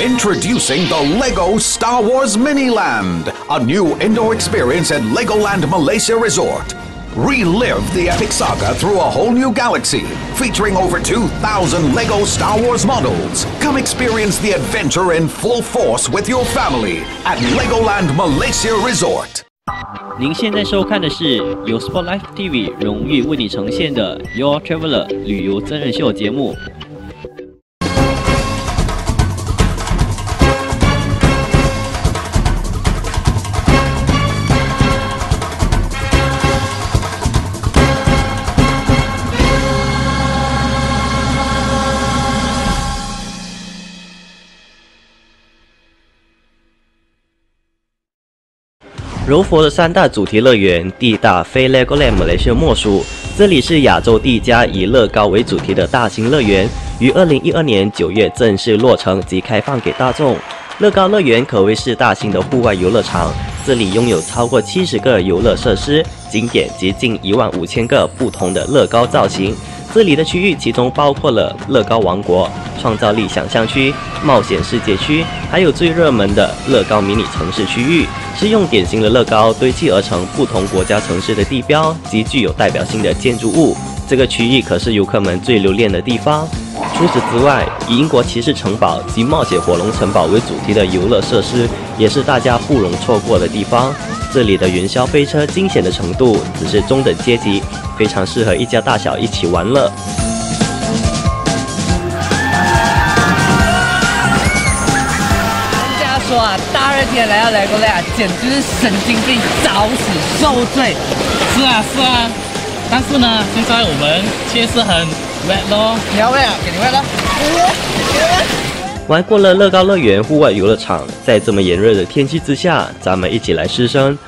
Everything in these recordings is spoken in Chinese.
Introducing the Lego Star Wars Miniland, a new indoor experience at Legoland Malaysia Resort. Relive the epic saga through a whole new galaxy, featuring over 2,000 Lego Star Wars models. Come experience the adventure in full force with your family at Legoland Malaysia Resort. 您现在收看的是由 Spotlight TV 荣誉为你呈现的 Your Traveler 旅游真人秀节目。 柔佛的三大主题乐园，地大非 Legoland 马来西亚莫属。这里是亚洲第一家以乐高为主题的大型乐园，于二零一二年九月正式落成及开放给大众。乐高乐园可谓是大型的户外游乐场，这里拥有超过七十个游乐设施、景点及近一万五千个不同的乐高造型。这里的区域其中包括了乐高王国、创造力想象区、冒险世界区，还有最热门的乐高迷你城市区域，是用典型的乐高堆砌而成不同国家城市的地标及具有代表性的建筑物。这个区域可是游客们最留恋的地方。除此之外，以英国骑士城堡及冒险火龙城堡为主题的游乐设施，也是大家不容错过的地方。这里的云霄飞车惊险的程度只是中等阶级，非常适合一家大小一起玩乐。人家说啊，大热天来到雷国啊，简直是神经病，找死受罪。是啊是啊，但是呢，现在我们确实很 wet 咯。你要喂啊，给你喂了。玩过了乐高乐园户外游乐场，在这么炎热的天气之下，咱们一起来湿身。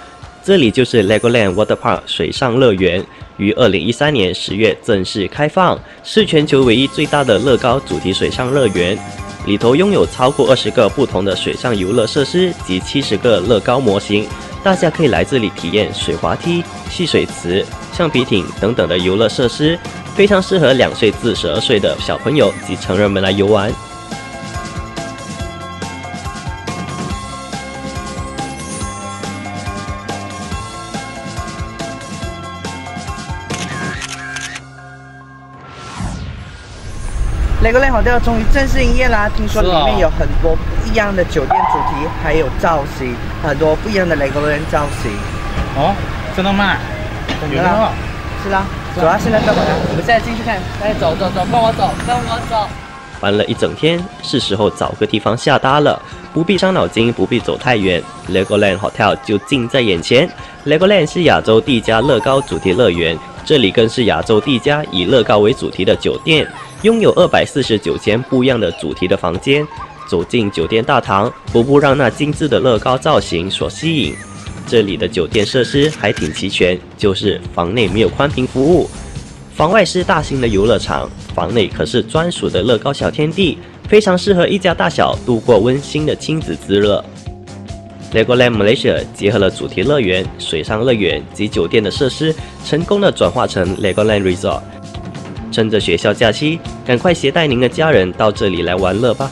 这里就是 Legoland Water Park 水上乐园，于二零一三年十月正式开放，是全球唯一最大的乐高主题水上乐园。里头拥有超过二十个不同的水上游乐设施及七十个乐高模型，大家可以来这里体验水滑梯、戏水池、橡皮艇等等的游乐设施，非常适合两岁至十二岁的小朋友及成人们来游玩。雷国雷 hotel 终于正式营业啦！听说里面有很多不一样的酒店主题，还有造型，很多不一样的雷国人造型。哦，真的吗？有啦，是啦。走啊，现在干嘛？我们现在进去看。哎，走走走，跟我走，跟我走。玩了一整天，是时候找个地方下搭了。不必伤脑筋，不必走太远，Legoland Hotel 就近在眼前。Legoland 是亚洲第一家乐高主题乐园，这里更是亚洲第一家以乐高为主题的酒店，拥有二百四十九间不一样的主题的房间。走进酒店大堂，不不让那精致的乐高造型所吸引。这里的酒店设施还挺齐全，就是房内没有宽屏服务，房外是大型的游乐场，房内可是专属的乐高小天地。非常适合一家大小度过温馨的亲子之乐。Legoland Malaysia 结合了主题乐园、水上乐园及酒店的设施，成功的转化成 Legoland Resort。趁着学校假期，赶快携带您的家人到这里来玩乐吧！